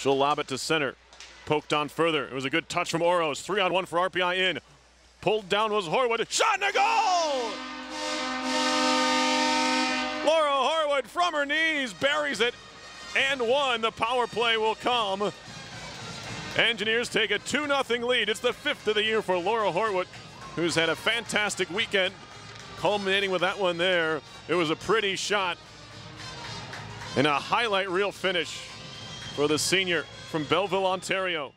She'll lob it to center. Poked on further. It was a good touch from Oros. Three on one for RPI in. Pulled down was Horwood. Shot and a goal! Laura Horwood from her knees buries it and one. The power play will come. Engineers take a 2 0 lead. It's the fifth of the year for Laura Horwood, who's had a fantastic weekend, culminating with that one there. It was a pretty shot and a highlight reel finish for the senior from Belleville, Ontario.